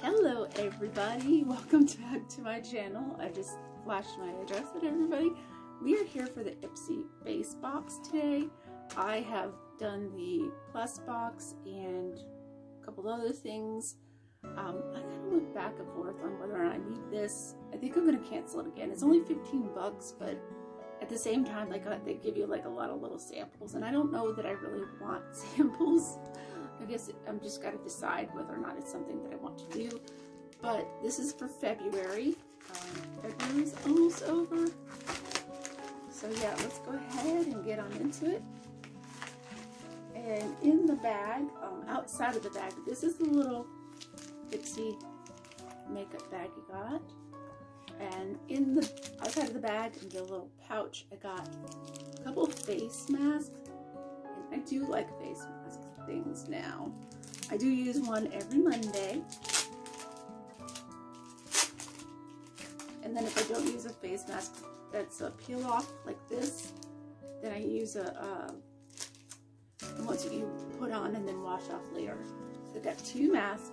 Hello everybody, welcome back to my channel. I just flashed my address at everybody. We are here for the Ipsy base box today. I have done the plus box and a couple other things. Um, I kind of went back and forth on whether or not I need this. I think I'm going to cancel it again. It's only 15 bucks, but at the same time, like they give you like a lot of little samples, and I don't know that I really want samples. I guess I'm just got to decide whether or not it's something that I want to do. But this is for February. Um, February's almost over. So yeah, let's go ahead and get on into it. And in the bag, um, outside of the bag, this is the little Ipsy makeup bag you got. And in the outside of the bag, in the little pouch, I got a couple face masks. And I do like face mask things now. I do use one every Monday. And then if I don't use a face mask that's a peel off like this, then I use a, uh, that you put on and then wash off later. So I've got two masks.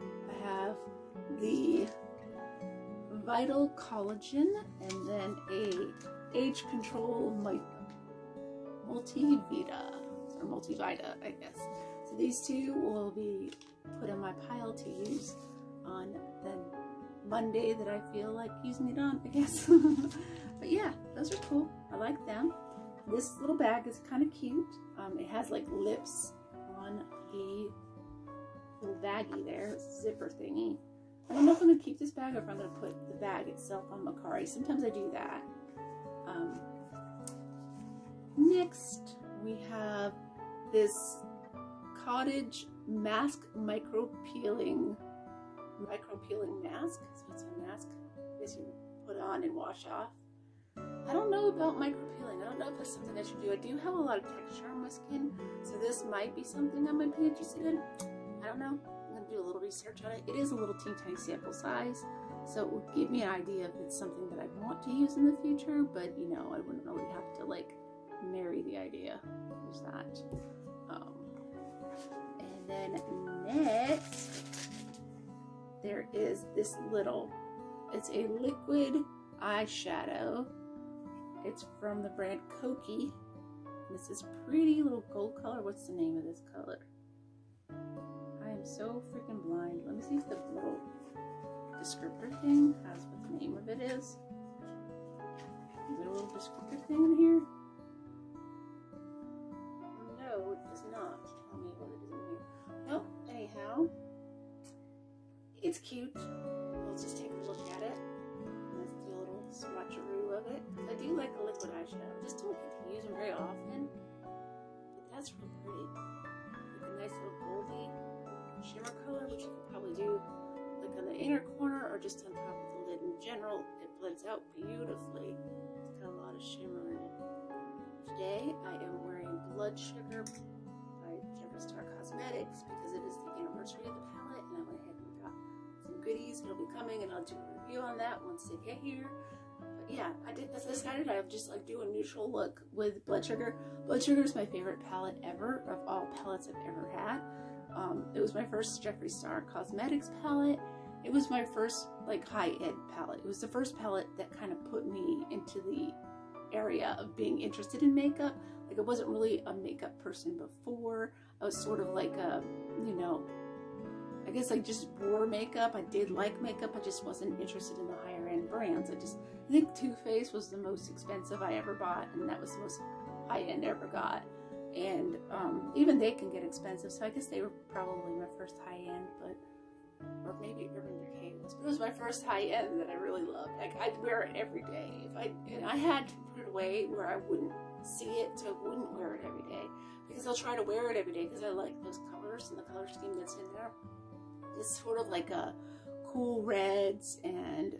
I have the Vital Collagen and then a Age Control Multivita or Multivita, I guess. So these two will be put in my pile to use on the Monday that I feel like using it on, I guess. but yeah, those are cool. I like them. This little bag is kind of cute. Um, it has like lips on the little baggie there, zipper thingy. I don't know if I'm going to keep this bag or if I'm going to put the bag itself on Mercari. Sometimes I do that. Um, next, we have this cottage mask micro peeling micro peeling mask. So it's a mask that you put on and wash off. I don't know about micro peeling. I don't know if that's something I should do. I do have a lot of texture on my skin, so this might be something I might be interested in. I don't know I'm gonna do a little research on it. It is a little teeny tiny sample size, so it will give me an idea if it's something that I want to use in the future, but you know, I wouldn't really have to like marry the idea. Use that. Then next, there is this little, it's a liquid eyeshadow. It's from the brand Kokie. This is pretty little gold color. What's the name of this color? I am so freaking blind. Let me see if the little descriptor thing has what the name of it is. Is there a little descriptor thing in here? Does not tell me what it is in here. Well, anyhow, it's cute. Let's just take a look at it. Let's do a little swatcheroo of it. I do like a liquid eyeshadow. I just don't get to use them very often. But that's really pretty. Like a nice little goldy shimmer color, which you could probably do like on the inner corner or just on top of the lid in general. It blends out beautifully. It's got a lot of shimmer in it. Today I am wearing Blood Sugar by Star Cosmetics because it is the anniversary of the palette and I went ahead and got some goodies. It'll be coming and I'll do a review on that once they get here. But yeah, I did this decided I would just like do a neutral look with Blood Sugar. Blood Sugar is my favorite palette ever of all palettes I've ever had. Um, it was my first Jeffree Star Cosmetics palette. It was my first like high-end palette. It was the first palette that kind of put me into the area of being interested in makeup. Like I wasn't really a makeup person before. I was sort of like a, you know, I guess I just wore makeup. I did like makeup. I just wasn't interested in the higher end brands. I just, I think Too Faced was the most expensive I ever bought and that was the most high end I ever got and um, even they can get expensive. So I guess they were probably my first high end, but or maybe Urban Decay was. But it was my first high end that I really loved. Like I'd wear it every day. If I and I had to put it away where I wouldn't see it, so I wouldn't wear it every day because I'll try to wear it every day because I like those colors and the color scheme that's in there. It's sort of like a cool reds and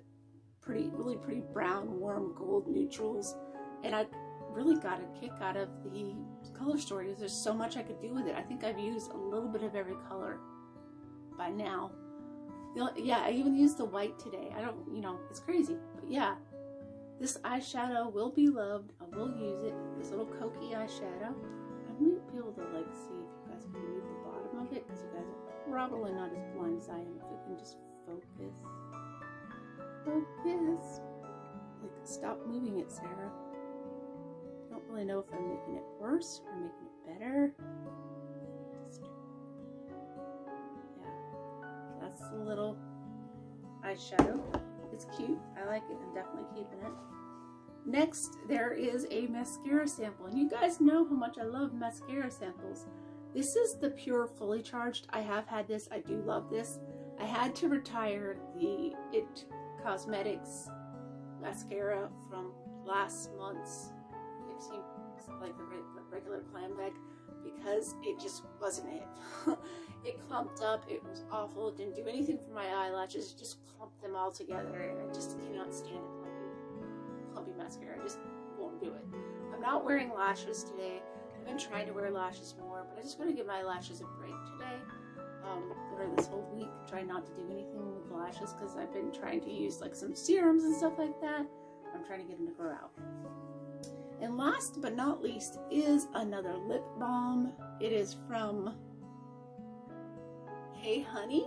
pretty, really pretty brown, warm gold neutrals, and I really got a kick out of the color story there's so much I could do with it. I think I've used a little bit of every color by now. Yeah, I even used the white today. I don't, you know, it's crazy. But yeah, this eyeshadow will be loved. I will use it. This little Kokie eyeshadow. I I might be able to like see if you guys can read the bottom of it because you guys are probably not as blind as I am. If we can just focus. Focus. Like, stop moving it, Sarah. I don't really know if I'm making it worse or making it better. Yeah. That's a little eyeshadow. It's cute. I like it. I'm definitely keeping it. Next, there is a mascara sample. And you guys know how much I love mascara samples. This is the Pure Fully Charged. I have had this. I do love this. I had to retire the It Cosmetics mascara from last month's Pixie, like the regular glam bag, because it just wasn't it. it clumped up. It was awful. It didn't do anything for my eyelashes. It just clumped them all together, and I just cannot stand a clumpy mascara. I just won't do it. I'm not wearing lashes today. I've been trying to wear lashes more, but I just want to give my lashes a break today. Um, this whole week, try not to do anything with lashes because I've been trying to use like some serums and stuff like that. I'm trying to get them to grow out. And last but not least is another lip balm. It is from Hey Honey.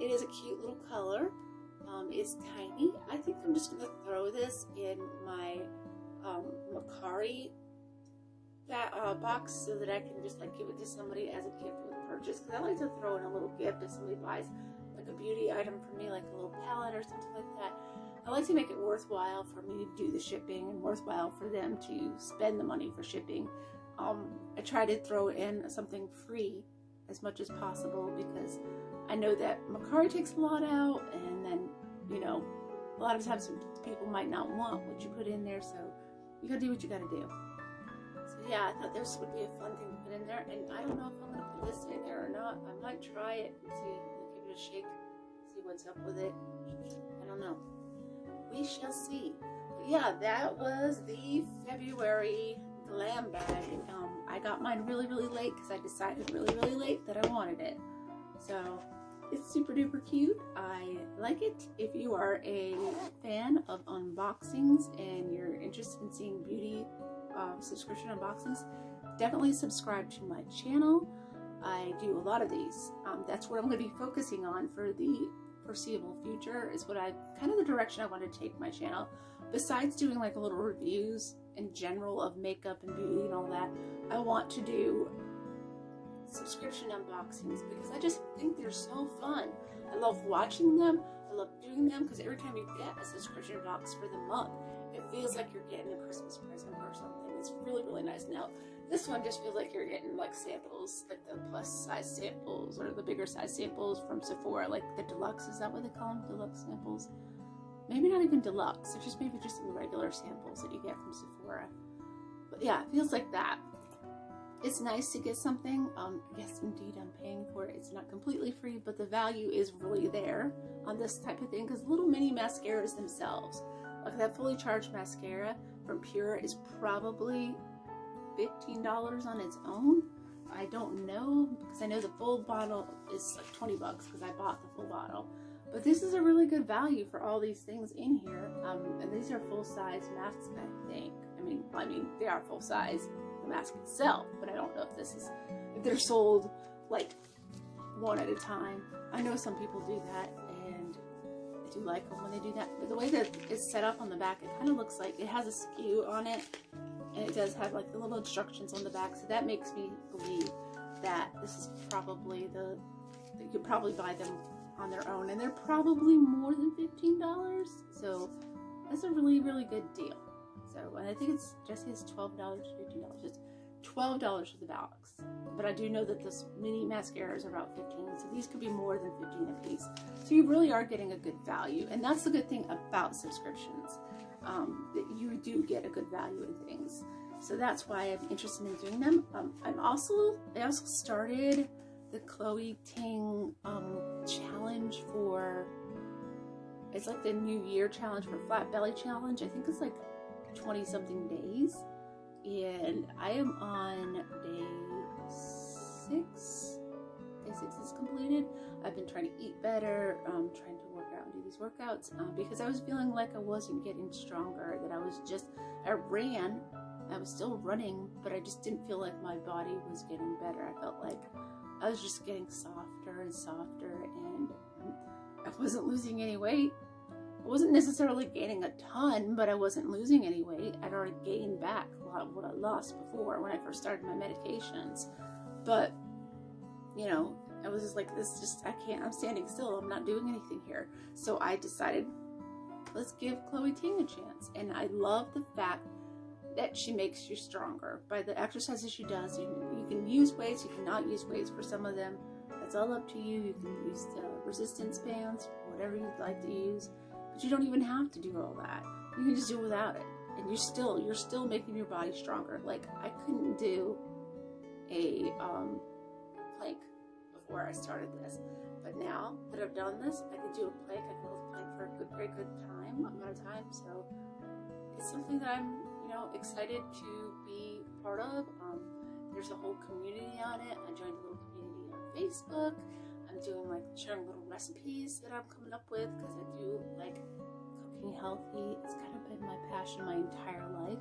It is a cute little color. Um, it's tiny. I think I'm just going to throw this in my um, Mercari that uh, box so that I can just like give it to somebody as a gift with purchase. Because I like to throw in a little gift if somebody buys like a beauty item for me, like a little palette or something like that. I like to make it worthwhile for me to do the shipping and worthwhile for them to spend the money for shipping. Um, I try to throw in something free as much as possible because I know that Mercari takes a lot out and then, you know, a lot of times people might not want what you put in there, so you gotta do what you gotta do. So yeah, I thought this would be a fun thing to put in there, and I don't know if I'm gonna put this in there or not. I might try it and see, give it a shake, see what's up with it. I don't know. We shall see. But yeah, that was the February glam bag. Um, I got mine really, really late because I decided really, really late that I wanted it. So it's super duper cute. I like it. If you are a fan of unboxings and you're interested in seeing beauty uh, subscription unboxings, definitely subscribe to my channel. I do a lot of these. Um, that's what I'm going to be focusing on for the foreseeable future is what I kind of the direction I want to take my channel. Besides doing like a little reviews in general of makeup and beauty and all that, I want to do subscription unboxings because I just think they're so fun. I love watching them. I love doing them because every time you get a subscription box for the month, it feels like you're getting a Christmas present or something. It's really, really nice. Now, this one just feels like you're getting like samples, like the plus size samples or the bigger size samples from Sephora, like the deluxe. Is that what they call them? Deluxe samples? Maybe not even deluxe. It's just maybe just the regular samples that you get from Sephora. But yeah, it feels like that. It's nice to get something. Um, yes, indeed, I'm paying for it. It's not completely free, but the value is really there on this type of thing because little mini mascaras themselves, like that fully charged mascara from Pure, is probably $15 on its own. I don't know because I know the full bottle is like 20 bucks because I bought the full bottle. But this is a really good value for all these things in here. Um, and these are full size masks, I think. I mean, I mean, they are full size, the mask itself, but I don't know if this is, if they're sold like one at a time. I know some people do that and I do like them when they do that. But the way that it's set up on the back, it kind of looks like it has a SKU on it and it does have like the little instructions on the back so that makes me believe that this is probably the you could probably buy them on their own and they're probably more than $15 so that's a really really good deal so and I think it's just is $12 $15 it's $12 for the box but I do know that this mini mascaras are about 15 so these could be more than 15 a piece so you really are getting a good value and that's the good thing about subscriptions um, that you do get a good value in things. So that's why I'm interested in doing them. Um, I'm also, I also started the Chloe Ting um, challenge for, it's like the New Year challenge for Flat Belly Challenge. I think it's like 20 something days. And I am on day six. Day six is completed. I've been trying to eat better, um, trying to work out and do these workouts uh, because I was feeling like I wasn't getting stronger, that I was just, I ran I was still running, but I just didn't feel like my body was getting better. I felt like I was just getting softer and softer, and I wasn't losing any weight. I wasn't necessarily gaining a ton, but I wasn't losing any weight. I'd already gained back a lot of what I lost before when I first started my medications. But, you know, I was just like, this just, I can't, I'm standing still. I'm not doing anything here. So I decided, let's give Chloe Ting a chance. And I love the fact that she makes you stronger by the exercises she does. You, you can use weights, you cannot use weights for some of them. That's all up to you. You can use the resistance bands, whatever you'd like to use. But you don't even have to do all that. You can just do without it. And you're still, you're still making your body stronger. Like I couldn't do a um, plank before I started this. But now that I've done this, I can do a plank. I can hold a plank for a good, very good time, amount of time. So it's something that I'm, you know, excited to be part of. Um, there's a whole community on it. I joined a little community on Facebook. Doing like sharing little recipes that I'm coming up with because I do like cooking healthy. It's kind of been my passion my entire life.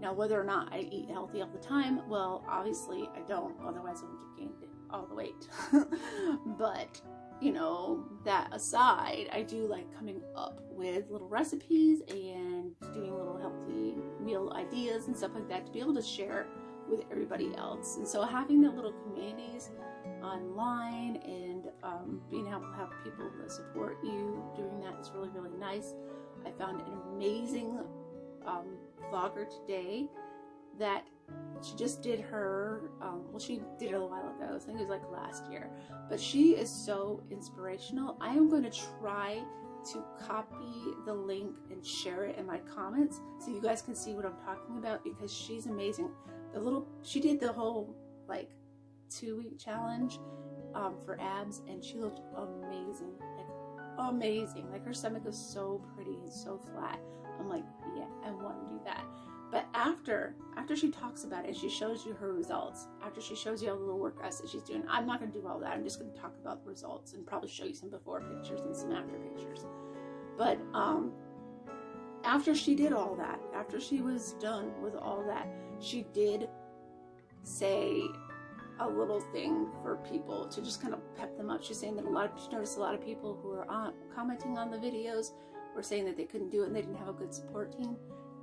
Now, whether or not I eat healthy all the time, well, obviously I don't. Otherwise, I would have gained all the weight. but you know, that aside, I do like coming up with little recipes and doing little healthy meal ideas and stuff like that to be able to share with everybody else. And so having the little communities online and um, being able to have people that support you doing that is really, really nice. I found an amazing um, vlogger today that she just did her um, well she did it a while ago. I think it was like last year. But she is so inspirational. I am going to try to copy the link and share it in my comments so you guys can see what i'm talking about because she's amazing. The little she did the whole like two week challenge um, for abs and she looked amazing like amazing like her stomach is so pretty and so flat i'm like yeah i want to do that but after after she talks about it, she shows you her results. After she shows you all the little workouts that she's doing, I'm not going to do all that. I'm just going to talk about the results and probably show you some before pictures and some after pictures. But um, after she did all that, after she was done with all that, she did say a little thing for people to just kind of pep them up. She's saying that a lot of she noticed a lot of people who were on, commenting on the videos were saying that they couldn't do it and they didn't have a good support team.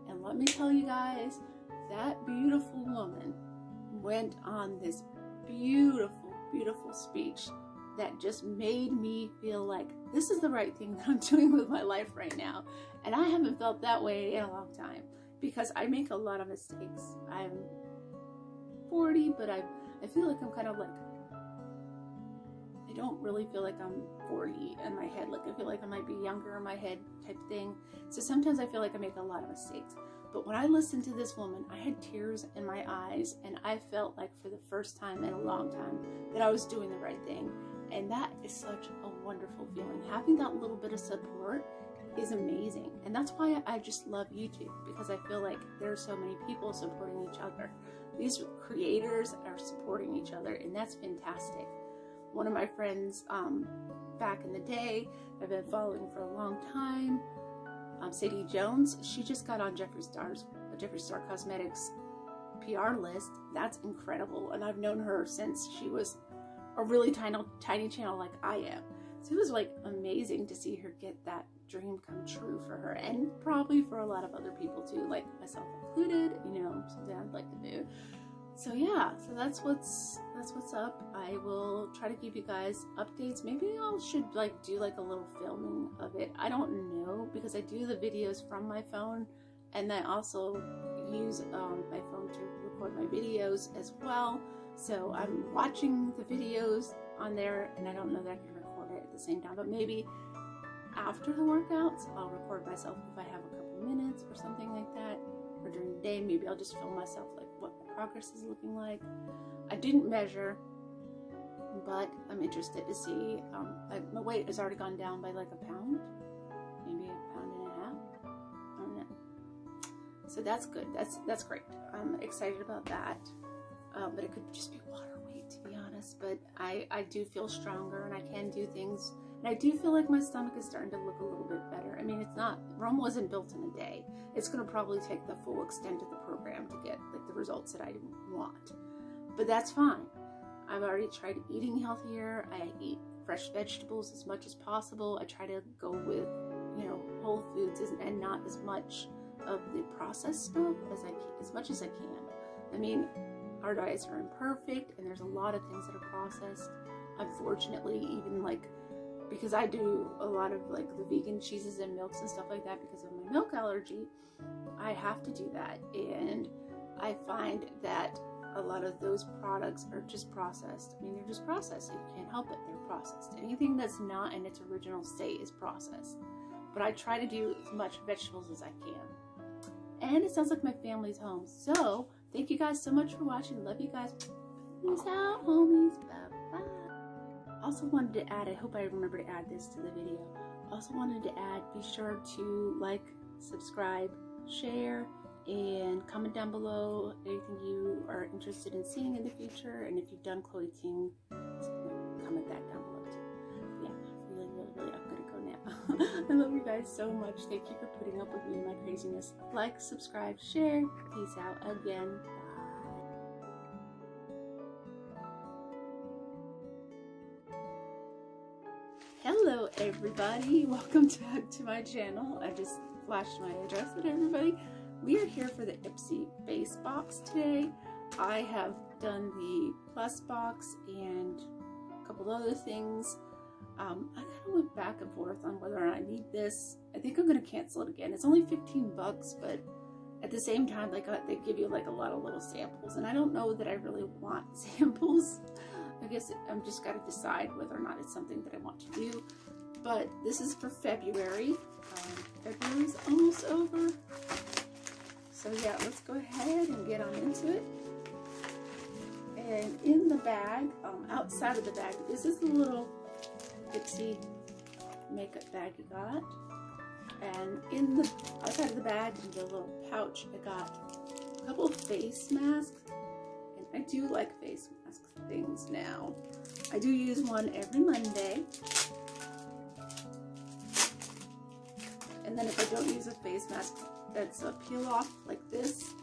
And let me tell you guys, that beautiful woman went on this beautiful, beautiful speech that just made me feel like this is the right thing that I'm doing with my life right now. And I haven't felt that way in a long time because I make a lot of mistakes. I'm 40, but I, I feel like I'm kind of like, I don't really feel like I'm 40 in my head. Like I feel like I might be younger in my head type thing. So sometimes I feel like I make a lot of mistakes. But when I listened to this woman, I had tears in my eyes and I felt like for the first time in a long time that I was doing the right thing. And that is such a wonderful feeling. Having that little bit of support is amazing. And that's why I just love YouTube because I feel like there are so many people supporting each other. These creators are supporting each other, and that's fantastic. One of my friends um, back in the day, I've been following for a long time, um, Sadie Jones, she just got on Jeffree Star's Jeffree Star Cosmetics PR list. That's incredible, and I've known her since she was a really tiny, tiny channel like I am. So it was like amazing to see her get that dream come true for her, and probably for a lot of other people too, like myself included. You know, something I'd like to do. So yeah so that's what's that's what's up. I will try to give you guys updates. Maybe i should like do like a little filming of it. I don't know because i do the videos from my phone and i also use um, my phone to record my videos as well. So i'm watching the videos on there and i don't know that i can record it at the same time but maybe after the workouts i'll record myself if i have a couple minutes or something like that or during the day maybe i'll just film myself like what progress is looking like. I didn't measure, but I'm interested to see. Um, my weight has already gone down by like a pound, maybe a pound and a half. I don't know. So that's good. That's that's great. I'm excited about that. Um, but it could just be water weight, to be honest. But I I do feel stronger, and I can do things And I do feel like my stomach is starting to look a little bit better. I mean, it's not, Rome wasn't built in a day. It's going to probably take the full extent of the program to get like the results that I want. But that's fine. I've already tried eating healthier. I eat fresh vegetables as much as possible. I try to go with, you know, whole foods and not as much of the processed stuff as I can, as much as I can. I mean, our diets are imperfect and there's a lot of things that are processed. Unfortunately, even like because I do a lot of like the vegan cheeses and milks and stuff like that because of my milk allergy, I have to do that. And I find that a lot of those products are just processed. I mean, they're just processed. You can't help it. They're processed. Anything that's not in its original state is processed. But I try to do as much vegetables as I can. And it sounds like my family's home. So, thank you guys so much for watching. Love you guys. Peace out, homies. Bye-bye. Also wanted to add, I hope I remember to add this to the video. Also wanted to add, be sure to like, subscribe, share, and comment down below anything you are interested in seeing in the future. And if you've done Chloe Ting, comment that down below too. Yeah, really, really, really, I'm gonna go now. I love you guys so much. Thank you for putting up with me and my craziness. Like, subscribe, share. Peace out again. Everybody, welcome back to my channel. I just flashed my address at everybody. We are here for the Ipsy base box today. I have done the plus box and a couple other things. Um, I kind of went back and forth on whether or not I need this. I think I'm going to cancel it again. It's only 15 bucks, but at the same time, like uh, they give you like a lot of little samples, and I don't know that I really want samples. I guess I'm just got to decide whether or not it's something that I want to do. But this is for February. Um, February's almost over. So yeah, let's go ahead and get on into it. And in the bag, um, outside of the bag, this is the little Ipsy makeup bag you got. And in the outside of the bag, in the little pouch, I got a couple of face masks. And I do like face mask things now. I do use one every Monday. And then if I don't use a face mask, that's a peel off like this.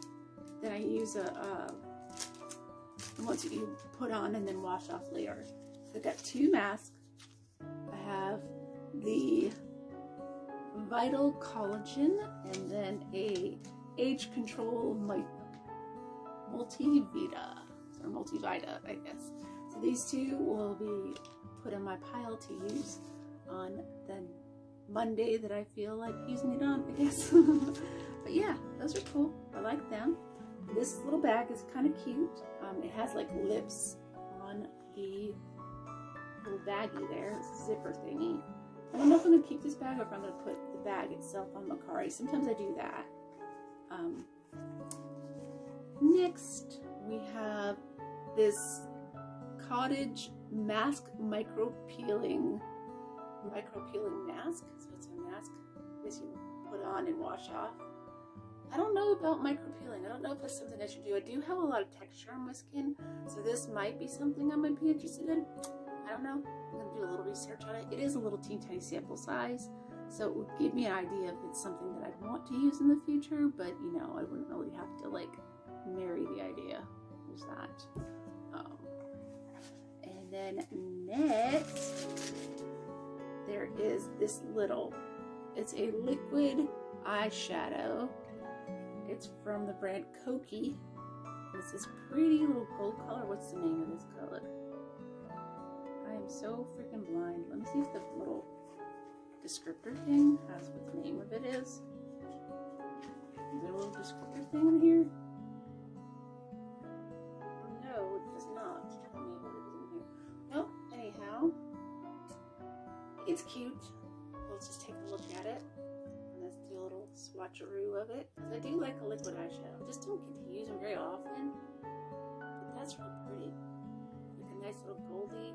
Then I use a, uh, once you put on and then wash off later. So I've got two masks. I have the Vital Collagen and then a Age Control Multivita, or Multivita, I guess. So these two will be put in my pile to use on the Monday that I feel like using it on, I guess. but yeah, those are cool. I like them. This little bag is kind of cute. Um, it has like lips on the little baggie there, zipper thingy. I don't know if I'm going to keep this bag or if I'm going to put the bag itself on Mercari. Sometimes I do that. Um, next, we have this cottage mask micro peeling micro peeling mask. So it's a mask that you put on and wash off. I don't know about micro peeling. I don't know if that's something I should do. I do have a lot of texture on my skin, so this might be something I might be interested in. I don't know. I'm gonna do a little research on it. It is a little teeny tiny sample size, so it would give me an idea if it's something that I'd want to use in the future, but you know, I wouldn't really have to like marry the idea. There's that. Um, and then next, there is this little, it's a liquid eyeshadow. It's from the brand Kokie. It's this pretty little gold color. What's the name of this color? I am so freaking blind. Let me see if the little descriptor thing has what the name of it is. Is there a little descriptor thing in here? It's cute. Let's just take a look at it. And do a little swatcheroo of it. Because I do like a liquid eyeshadow. I just don't get to use them very often. But that's real pretty. Like a nice little goldy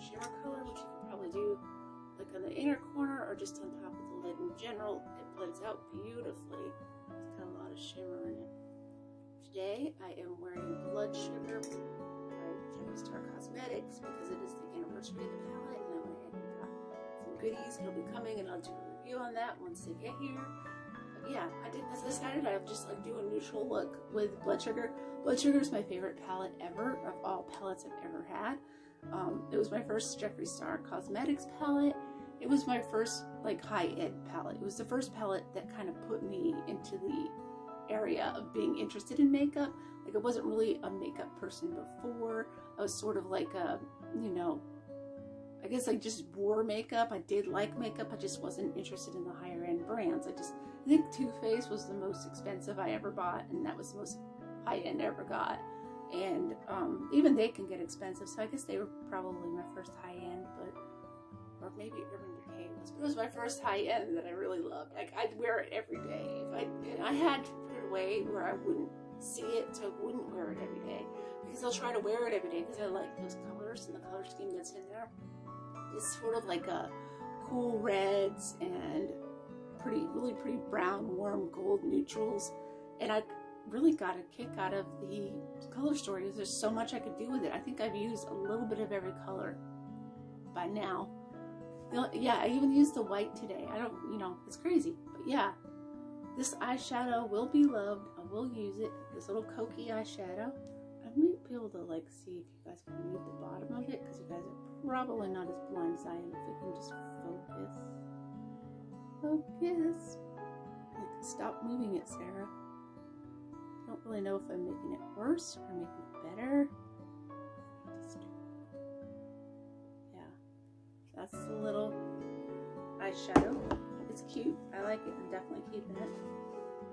shimmer color, which you can probably do like on the inner corner or just on top of the lid. In general, it blends out beautifully. It's got a lot of shimmer in it. Today, I am wearing Blood Sugar by Jeffree Star Cosmetics because it is the anniversary of the palette goodies that'll be coming, and I'll do a review on that once they get here. But yeah, I did. I decided I'd just like do a neutral look with blood sugar. Blood sugar is my favorite palette ever of all palettes I've ever had. Um, it was my first Jeffree Star Cosmetics palette. It was my first like high-end palette. It was the first palette that kind of put me into the area of being interested in makeup. Like I wasn't really a makeup person before. I was sort of like a, you know, I guess I just wore makeup. I did like makeup. I just wasn't interested in the higher end brands. I just I think Too Faced was the most expensive I ever bought, and that was the most high end I ever got. And um, even they can get expensive, so I guess they were probably my first high end, but or maybe Urban Decay was. It was my first high end that I really loved. Like I'd wear it every day. I I had to put it away where I wouldn't see it, so I wouldn't wear it every day because I'll try to wear it every day because I like those colors and the color scheme that's in there. It's sort of like a cool reds and pretty, really pretty brown, warm gold neutrals. And I really got a kick out of the color story because there's so much I could do with it. I think I've used a little bit of every color by now. Yeah, I even used the white today. I don't, you know, it's crazy. But yeah, this eyeshadow will be loved. I will use it. This little Kokie eyeshadow. I might be able to like see if you guys can read the bottom of it because you guys are probably not as blind as I am. If I can just focus. Focus. Like, stop moving it, Sarah. I don't really know if I'm making it worse or making it better. Just, yeah. That's the little eyeshadow. It's cute. I like it. I'm definitely keeping it.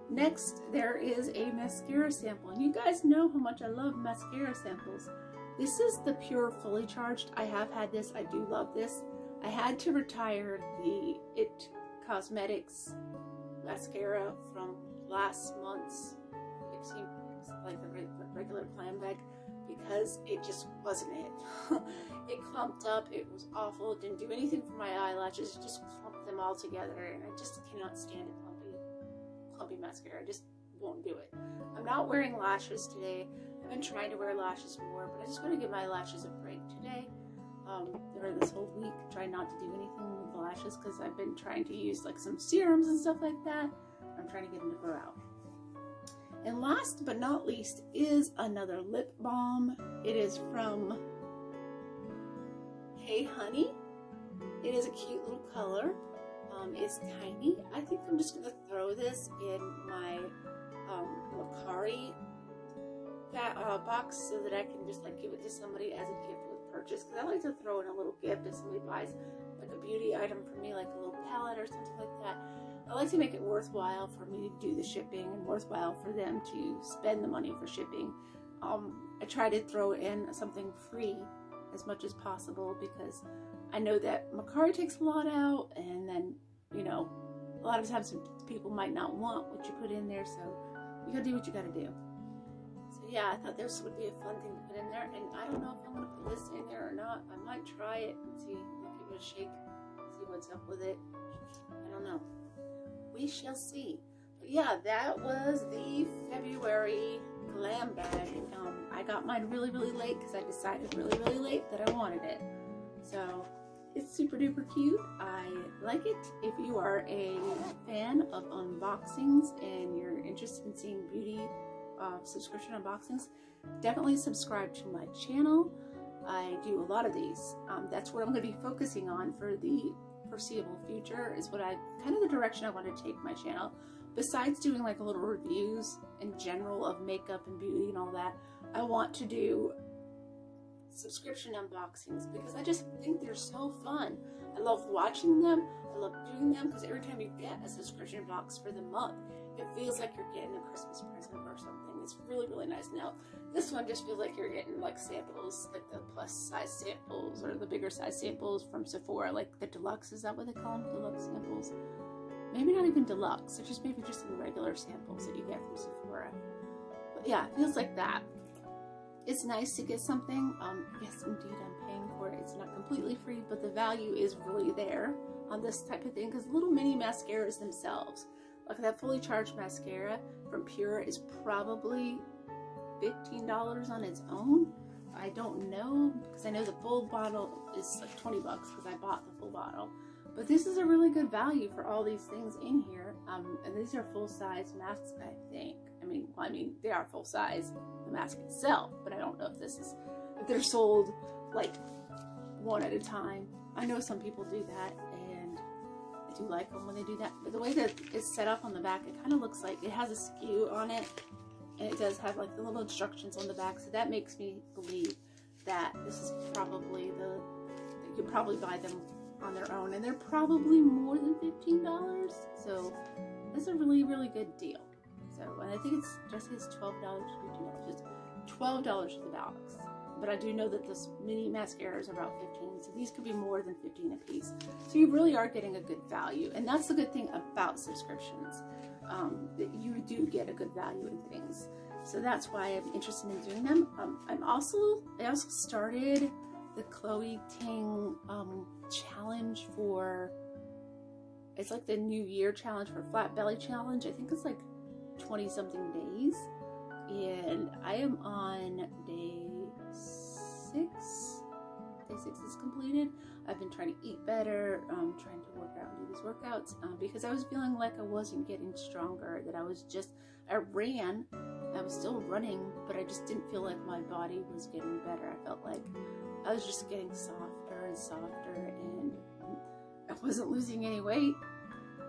Next, there is a mascara sample. And you guys know how much I love mascara samples. This is the Pure Fully Charged. I have had this. I do love this. I had to retire the IT Cosmetics mascara from last month's like the regular glam bag because it just wasn't it. it clumped up. It was awful. It didn't do anything for my eyelashes. It just clumped them all together, and I just cannot stand a clumpy, mascara. I just won't do it. I'm not wearing lashes today. I've been trying to wear lashes more, but I just want to give my lashes a break today. Um, or this whole week, try not to do anything with the lashes because I've been trying to use like some serums and stuff like that. I'm trying to get them to grow out. And last but not least is another lip balm. It is from Hey Honey. It is a cute little color. Um, it's tiny. I think I'm just to throw this in my um, Mercari uh, box so that I can just like give it to somebody as a gift with purchase. Because I like to throw in a little gift if somebody buys like a beauty item for me, like a little palette or something like that. I like to make it worthwhile for me to do the shipping and worthwhile for them to spend the money for shipping. Um, I try to throw in something free as much as possible because I know that Mercari takes a lot out and then, you know, a lot of times people might not want what you put in there, so you gotta do what you gotta do. So yeah, I thought this would be a fun thing to put in there, and I don't know if I'm gonna put this in there or not. I might try it and see, give it a shake, see what's up with it. I don't know. We shall see. But yeah, that was the February glam bag. Um, I got mine really, really late because I decided really, really late that I wanted it. So it's super duper cute. I like it. If you are a fan of unboxings and you're interested in seeing beauty uh, subscription unboxings, definitely subscribe to my channel. I do a lot of these. Um, that's what I'm going to be focusing on for the foreseeable future is what I kind of the direction I want to take my channel. Besides doing like a little reviews in general of makeup and beauty and all that, I want to do subscription unboxings because I just think they're so fun. I love watching them. I love doing them because every time you get a subscription box for the month, it feels like you're getting a Christmas present or something. It's really, really nice. Now, this one just feels like you're getting like samples, like the plus size samples or the bigger size samples from Sephora, like the deluxe. Is that what they call them? Deluxe samples? Maybe not even deluxe. They're just maybe just the regular samples that you get from Sephora. But yeah, it feels like that. It's nice to get something. Um, yes, indeed, I'm paying for it. It's not completely free, but the value is really there on this type of thing because little mini mascaras themselves, like that fully charged mascara from Pure, is probably $15 on its own. I don't know because I know the full bottle is like 20 bucks because I bought the full bottle. But this is a really good value for all these things in here. Um, and these are full size masks, I think. Mean, well, I mean, they are full size, the mask itself, but I don't know if this is, if they're sold like one at a time. I know some people do that, and I do like them when they do that. But the way that it's set up on the back, it kind of looks like it has a SKU on it, and it does have like the little instructions on the back. So that makes me believe that this is probably the you probably buy them on their own, and they're probably more than fifteen dollars. So that's a really really good deal. So and I think it's just his twelve dollars, fifteen dollars, just twelve dollars for the box. But I do know that this mini mascara is about fifteen, so these could be more than fifteen a piece. So you really are getting a good value, and that's the good thing about subscriptions. Um, that you do get a good value in things. So that's why I'm interested in doing them. Um, I'm also I also started the Chloe Ting um, challenge for it's like the New Year challenge for Flat Belly challenge. I think it's like 20 something days, and I am on day six. Day six is completed. I've been trying to eat better, um, trying to work out and do these workouts um, because I was feeling like I wasn't getting stronger. That I was just I ran I was still running, but I just didn't feel like my body was getting better. I felt like I was just getting softer and softer, and I wasn't losing any weight.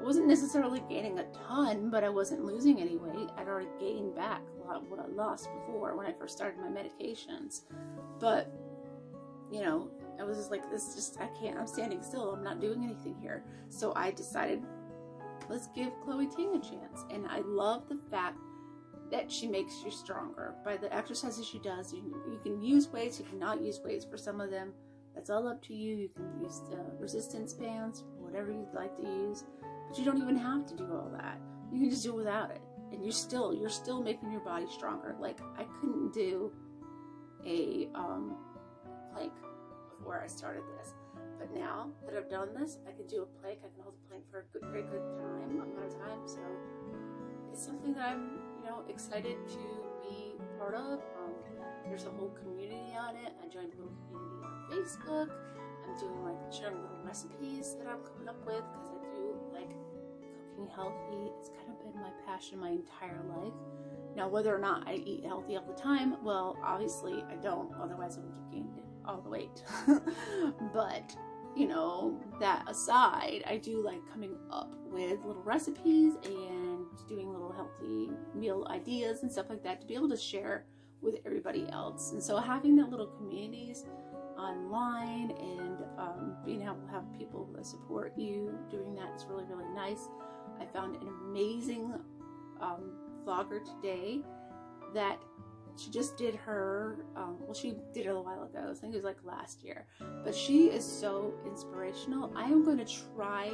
I wasn't necessarily gaining a ton, but I wasn't losing any weight. I'd already gained back a lot of what I lost before when I first started my medications. But, you know, I was just like, this just, I can't, I'm standing still. I'm not doing anything here. So I decided, let's give Chloe Ting a chance. And I love the fact that she makes you stronger by the exercises she does. You, you can use weights, you cannot use weights for some of them. That's all up to you. You can use resistance bands, whatever you'd like to use, but you don't even have to do all that. You can just do without it, and you're still you're still making your body stronger. Like I couldn't do a um, plank before I started this, but now that I've done this, I can do a plank. I can hold a plank for a good, very good time amount of time. So it's something that I'm you know, excited to be part of. Um, there's a whole community on it. I joined a little community on Facebook. Doing like sharing little recipes that I'm coming up with because I do like cooking healthy. It's kind of been my passion my entire life. Now, whether or not I eat healthy all the time, well, obviously I don't. Otherwise, I would have gained all the weight. but you know, that aside, I do like coming up with little recipes and doing little healthy meal ideas and stuff like that to be able to share with everybody else. And so having that little communities online and um, being able to have people support you doing that is really, really nice. I found an amazing um, vlogger today that she just did her um, well she did it a while ago. I think it was like last year. But she is so inspirational. I am going to try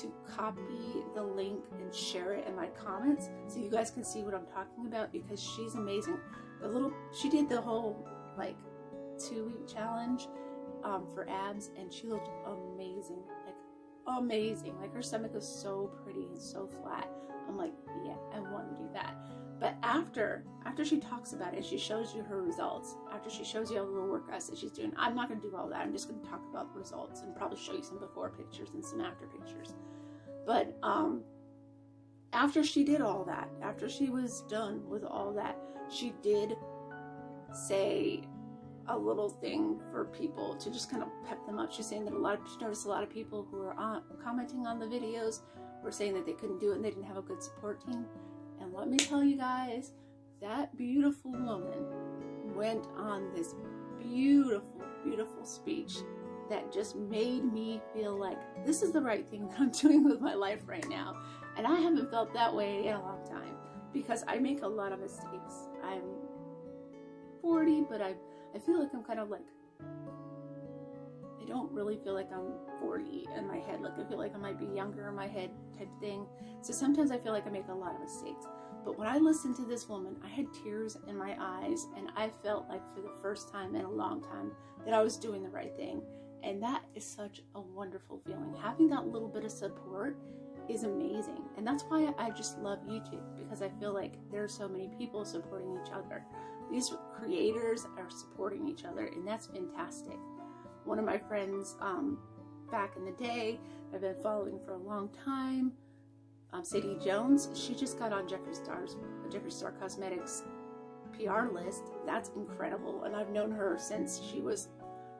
to copy the link and share it in my comments so you guys can see what i'm talking about because she's amazing. The little she did the whole like two week challenge um, for abs and she looked amazing like amazing like her stomach was so pretty and so flat i'm like yeah i want to do that but after after she talks about it, she shows you her results. After she shows you all the workouts that she's doing, I'm not going to do all that. I'm just going to talk about the results and probably show you some before pictures and some after pictures. But um, after she did all that, after she was done with all that, she did say a little thing for people to just kind of pep them up. She's saying that a lot of she noticed a lot of people who were on, commenting on the videos were saying that they couldn't do it and they didn't have a good support team. And let me tell you guys, that beautiful woman went on this beautiful, beautiful speech that just made me feel like this is the right thing that I'm doing with my life right now. And I haven't felt that way in a long time because I make a lot of mistakes. I'm 40, but I, I feel like I'm kind of like, I don't really feel like I'm 40 in my head. Like I feel like I might be younger in my head type thing. So sometimes I feel like I make a lot of mistakes. But when I listened to this woman, I had tears in my eyes and I felt like for the first time in a long time that I was doing the right thing. And that is such a wonderful feeling. Having that little bit of support is amazing. And that's why I just love YouTube because I feel like there are so many people supporting each other. These creators are supporting each other, and that's fantastic. One of my friends um, back in the day. I've been following for a long time. Um, Sadie Jones, she just got on Jeffree Star's Jeffree Star Cosmetics PR list. That's incredible, and I've known her since she was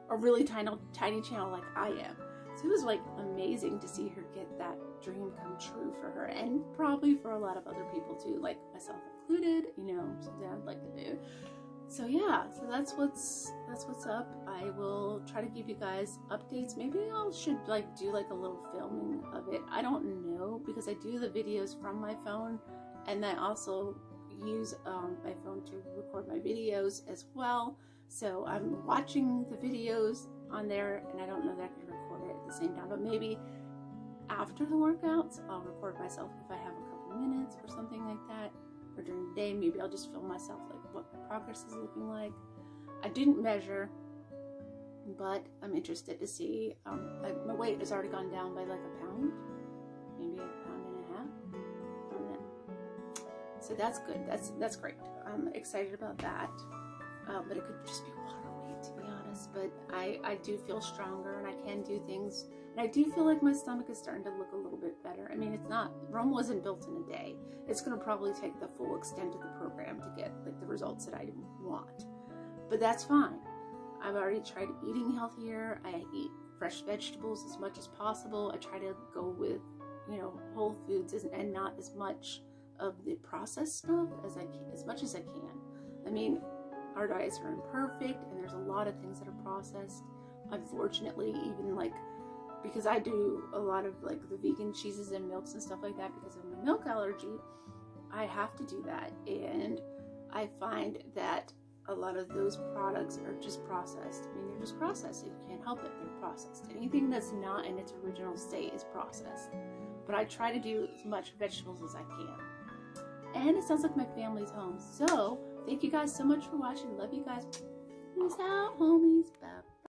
a really tiny, tiny channel like I am. So it was like amazing to see her get that dream come true for her, and probably for a lot of other people too, like myself included. You know, something I'd like to do. So yeah so that's what's that's what's up. I will try to give you guys updates. Maybe i should like do like a little filming of it. I don't know because i do the videos from my phone and i also use um, my phone to record my videos as well. So i'm watching the videos on there and i don't know that i can record it at the same time but maybe after the workouts i'll record myself if i have a couple minutes or something like that or during the day maybe i'll just film myself like what my progress is looking like. I didn't measure, but I'm interested to see. Um, my weight has already gone down by like a pound, maybe a pound and a half. So that's good. That's that's great. I'm excited about that. Uh, but it could just be water But I I do feel stronger and I can do things. And I do feel like my stomach is starting to look a little bit better. I mean, it's not Rome wasn't built in a day. It's going to probably take the full extent of the program to get like the results that I want. But that's fine. I've already tried eating healthier. I eat fresh vegetables as much as possible. I try to go with, you know, whole foods and not as much of the processed stuff as I can, as much as I can. I mean, our diets are imperfect and there's a lot of things that are processed. Unfortunately, even like because I do a lot of like the vegan cheeses and milks and stuff like that because of my milk allergy, I have to do that. And I find that a lot of those products are just processed. I mean, they're just processed. You can't help it. They're processed. Anything that's not in its original state is processed. But I try to do as much vegetables as I can. And it sounds like my family's home. So, thank you guys so much for watching. Love you guys. Peace out, homies.